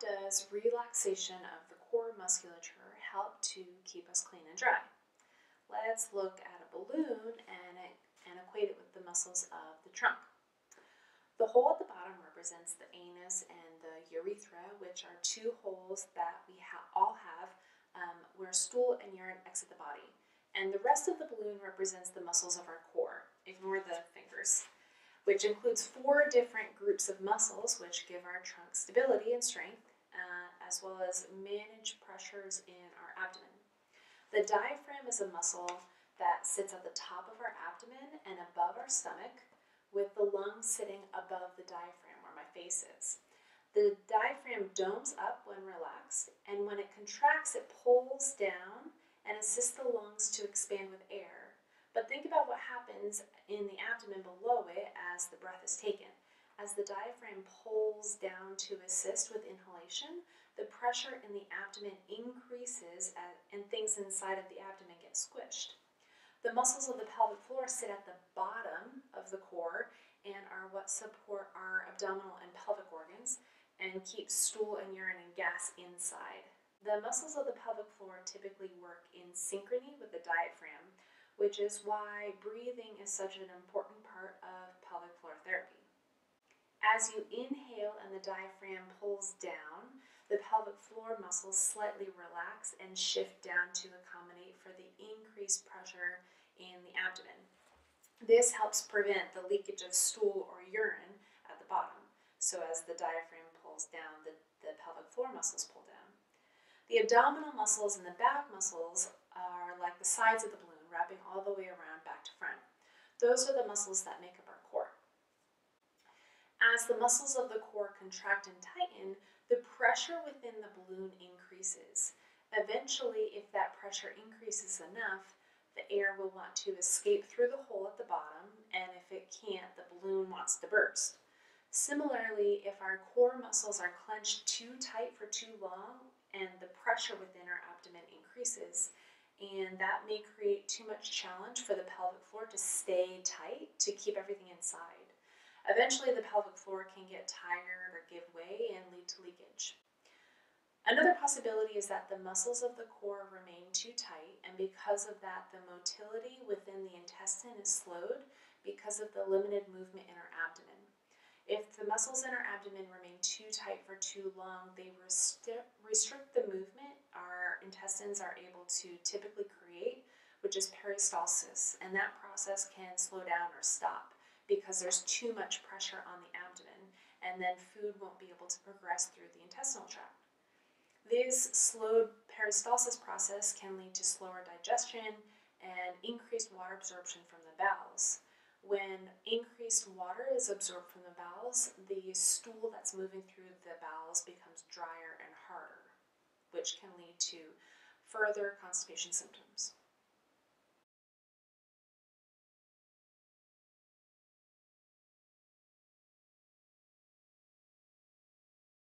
does relaxation of the core musculature help to keep us clean and dry? Let's look at a balloon and, and equate it with the muscles of the trunk. The hole at the bottom represents the anus and the urethra, which are two holes that we ha all have um, where stool and urine exit the body. And the rest of the balloon represents the muscles of our core. Ignore the fingers which includes four different groups of muscles which give our trunk stability and strength, uh, as well as manage pressures in our abdomen. The diaphragm is a muscle that sits at the top of our abdomen and above our stomach, with the lungs sitting above the diaphragm where my face is. The diaphragm domes up when relaxed, and when it contracts, it pulls down and assists the lungs to expand with air but think about what happens in the abdomen below it as the breath is taken. As the diaphragm pulls down to assist with inhalation, the pressure in the abdomen increases and things inside of the abdomen get squished. The muscles of the pelvic floor sit at the bottom of the core and are what support our abdominal and pelvic organs and keep stool and urine and gas inside. The muscles of the pelvic floor typically work in synchrony with the diaphragm, which is why breathing is such an important part of pelvic floor therapy. As you inhale and the diaphragm pulls down, the pelvic floor muscles slightly relax and shift down to accommodate for the increased pressure in the abdomen. This helps prevent the leakage of stool or urine at the bottom. So as the diaphragm pulls down, the, the pelvic floor muscles pull down. The abdominal muscles and the back muscles are like the sides of the balloon wrapping all the way around back to front. Those are the muscles that make up our core. As the muscles of the core contract and tighten, the pressure within the balloon increases. Eventually, if that pressure increases enough, the air will want to escape through the hole at the bottom, and if it can't, the balloon wants to burst. Similarly, if our core muscles are clenched too tight for too long and the pressure within our abdomen increases, and that may create too much challenge for the pelvic floor to stay tight to keep everything inside. Eventually, the pelvic floor can get tired or give way and lead to leakage. Another possibility is that the muscles of the core remain too tight, and because of that, the motility within the intestine is slowed because of the limited movement in our abdomen. If the muscles in our abdomen remain too tight for too long, they restrict the movement our intestines are able to typically create, which is peristalsis. And that process can slow down or stop because there's too much pressure on the abdomen, and then food won't be able to progress through the intestinal tract. This slowed peristalsis process can lead to slower digestion and increased water absorption from the bowels. When increased water is absorbed from the bowels, the stool that's moving through the bowels becomes drier and harder which can lead to further constipation symptoms.